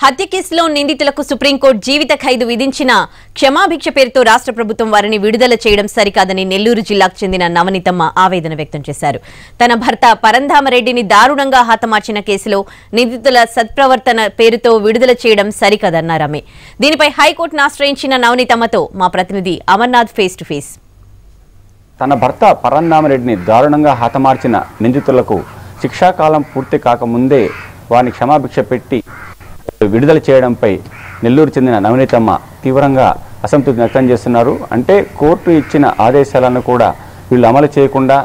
హత్య కేసులో నిందితులకు సుప్రీంకోర్టు జీవిత ఖైదు విధించిన క్షమాభిక్ష పేరుతో రాష్ట్ర ప్రభుత్వం వారిని విడుదల చేయడం సరికాదని నెల్లూరు జిల్లాకు చెందిన నవనీతమ్మ ఆవేదన వ్యక్తం చేశారు. తన భర్త పరంధామరెడ్డిని దారుణంగా హతమార్చిన కేసులో నిందితుల సత్ప్రవర్తన పేరుతో విడుదల చేయడం సరికాదన్నారు ఆమె. దీనిపై హైకోర్టును ఆశ్రయించిన నవనీతమ్మతో మా ప్రతినిధి అమర్నాథ్ ఫేస్ టు ఫేస్. తన భర్త పరంధామరెడ్డిని దారుణంగా హతమార్చిన నిందితులకు శిక్షాకాలం పూర్తి కాకముందే వారిని క్షమాభిక్ష పెట్టి విడుదల చేయడంపై నెల్లూరు చెందిన నవనీతమ్మ తీవ్రంగా అసంతృప్తి వ్యక్తం చేస్తున్నారు. అంటే కోర్టు ఇచ్చిన ఆదేశాలను కూడా వీళ్ళు అమలు చేయకుండా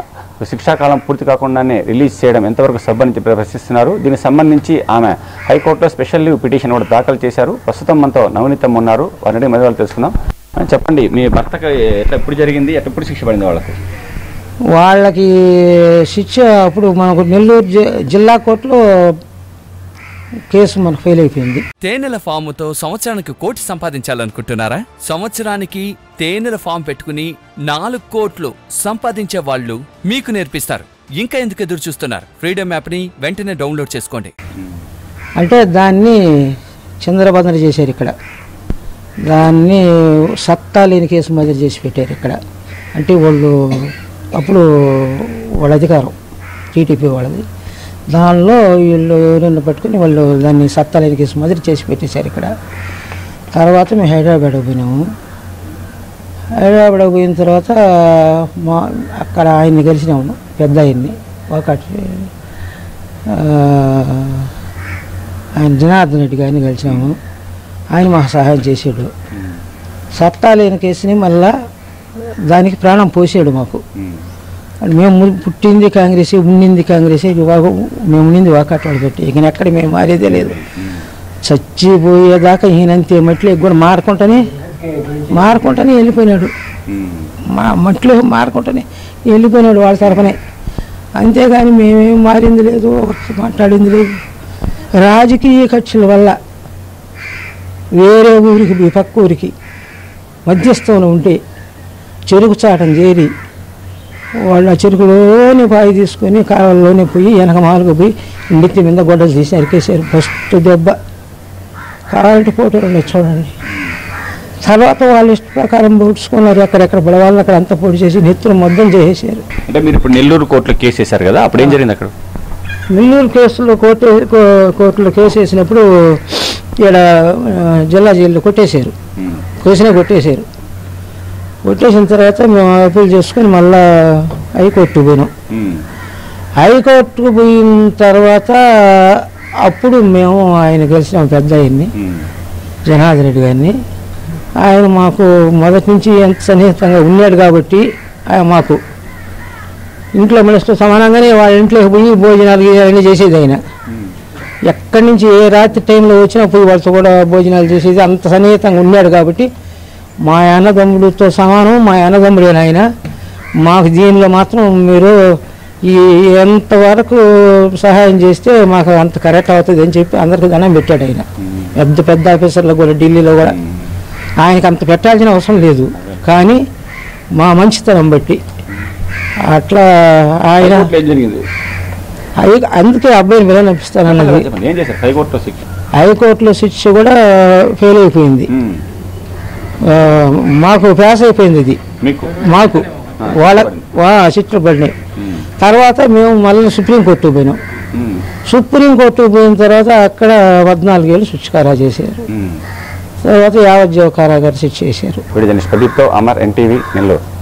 శిక్షాకాలం పూర్తి కాకుండానే రిలీజ్ చేయడం ఎంతవరకు సబ్బని ప్రశ్నిస్తున్నారు దీనికి సంబంధించి ఆమె హైకోర్టులో స్పెషల్ లీవ్ పిటిషన్ కూడా దాఖలు చేశారు. ప్రస్తుతం మనతో నవనీతమ్మ ఉన్నారు. వారిని మొదలు తెలుసుకుందాం. చెప్పండి మీ భర్తకు ఎట్లా ఎప్పుడు జరిగింది? ఎట్లా ఎప్పుడు శిక్ష పడింది వాళ్ళకి? వాళ్ళకి శిక్ష అప్పుడు మనకు నెల్లూరు జిల్లా కోర్టులో కేసు మనకు ఫెయిల్ అయిపోయింది. తేనెల ఫాముతో సంవత్సరానికి కోటి సంపాదించాలనుకుంటున్నారా? సంవత్సరానికి తేనెల ఫామ్ పెట్టుకుని నాలుగు కోట్లు సంపాదించే వాళ్ళు మీకు నేర్పిస్తారు. ఇంకా ఎందుకు ఎదురు చూస్తున్నారు? ఫ్రీడమ్ యాప్ని వెంటనే డౌన్లోడ్ చేసుకోండి. అంటే దాన్ని చంద్రబంధన చేశారు ఇక్కడ. దాన్ని సత్తా లేని కేసు మాదిరి చేసి పెట్టారు ఇక్కడ. అంటే వాళ్ళు అప్పుడు వాళ్ళ అధికారం టీటీపీ వాళ్ళది. దానిలో వీళ్ళు ఎవరైనా పట్టుకుని వాళ్ళు దాన్ని సత్తా లేని కేసు మాదిరి చేసి పెట్టేశారు ఇక్కడ. తర్వాత మేము హైదరాబాద్ పోయినాము. హైదరాబాద్ పోయిన తర్వాత మా అక్కడ ఆయన్ని కలిసినాము పెద్ద ఆయన్ని. ఒకటి ఆయన జనార్దన్ రెడ్డి గారిని కలిసాము ఆయన మాకు సహాయం చేసాడు సత్తా లేని కేసుని మళ్ళా దానికి ప్రాణం పోసాడు మాకు. మేము పుట్టింది కాంగ్రెస్ ఉండింది కాంగ్రెస్ మేము ఉండింది వాకాటోళ్ళు పెట్టి. ఇక ఎక్కడ మేము మారేదే లేదు. చచ్చిపోయేదాకా ఈయనంతే మట్లే కూడా మారుకుంటానే మారుకుంటానే వెళ్ళిపోయినాడు. మా మట్లో మారుకుంటానే వెళ్ళిపోయినాడు వాళ్ళ తరఫునే అంతేగాని మేమేం మారింది లేదు మాట్లాడింది లేదు. రాజకీయ కక్షల వల్ల వేరే ఊరికి పక్క ఊరికి మధ్యస్థంలో ఉంటే చెరుకు చాటం చేరి వాళ్ళు ఆ చెరుకులోనే పాయి తీసుకొని కాలువలోనే పోయి వెనక మాలకు పోయి నెత్తి మీద గొడ్డలు తీసి అరికేశారు. ఫస్ట్ దెబ్బ. కావాలంటే ఫోటోలు ఉన్నాయి చూడండి. తర్వాత వాళ్ళ ఇష్ట ప్రకారం పొడుచుకున్నారు. ఎక్కడెక్కడ పడవాళ్ళని అక్కడ అంతా పొడి చేసి నెత్తులు మొత్తం చేసేసారు అంటే మీరు ఇప్పుడు నెల్లూరు కోర్టులో కేసు వేశారు కదా అప్పుడు ఏం జరిగింది అక్కడ? నెల్లూరు కేసులో కోర్టు కోర్టులో కేసు వేసినప్పుడు ఇక్కడ జిల్లా జైల్లో కొట్టేశారు. కేసునే కొట్టేశారు. కొట్టేసిన తర్వాత మేము అప్పీల్ చేసుకొని మళ్ళా హైకోర్టుకు పోయినాం. హైకోర్టుకు పోయిన తర్వాత అప్పుడు మేము ఆయన కలిసినాం పెద్ద ఆయన్ని జనార్దన్ రెడ్డి గారిని. ఆయన మాకు మొదటి నుంచి ఎంత సన్నిహితంగా ఉన్నాడు కాబట్టి ఆయన మాకు ఇంట్లో మనసుతో సమానంగానే వాళ్ళ ఇంట్లోకి పోయి భోజనాలు గీజనాలు చేసేది ఆయన. ఎక్కడి నుంచి ఏ రాత్రి టైంలో వచ్చినా పోయి వాళ్ళతో కూడా భోజనాలు చేసేది అంత సన్నిహితంగా ఉన్నాడు కాబట్టి మా అన్నదమ్ముడితో సమానం మా అన్నదమ్ముడే ఆయన. మాకు దీనిలో మాత్రం మీరు ఈ ఎంతవరకు సహాయం చేస్తే మాకు అంత కరెక్ట్ అవుతుంది అని చెప్పి అందరికి దండం పెట్టాడు ఆయన. పెద్ద పెద్ద ఆఫీసర్లకు కూడా ఢిల్లీలో కూడా. ఆయనకి అంత పెట్టాల్సిన అవసరం లేదు. కానీ మా మంచితనం బట్టి అట్లా ఆయన అందుకే అబ్బాయిని విలనిపిస్తానన్నది. హైకోర్టులో శిక్ష? కూడా ఫెయిల్ అయిపోయింది. మాకు పాస్ అయిపోయింది ఇది. మీకు? వాళ్ళ పడినాయి తర్వాత మేము మళ్ళీ సుప్రీంకోర్టుకు పోయినాం. ఉమ్. సుప్రీంకోర్టుకు పోయిన తర్వాత అక్కడ పద్నాలుగేళ్ళు శిక్షకారా చేశారు. తర్వాత యావజ్జీవ కారాగార శిక్ష చేశారు. అమర్ ఎన్టీవీ నెల్లూరు.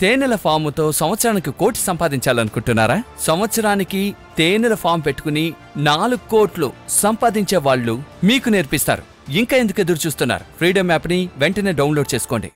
తేనెల ఫాముతో సంవత్సరానికి కోటి సంపాదించాలనుకుంటున్నారా? సంవత్సరానికి తేనెల ఫామ్ పెట్టుకుని నాలుగు కోట్లు సంపాదించే వాళ్ళు మీకు నేర్పిస్తారు. ఇంకా ఎందుకు ఎదురు చూస్తున్నారు ఫ్రీడమ్ యాప్ని వెంటనే డౌన్లోడ్ చేసుకోండి.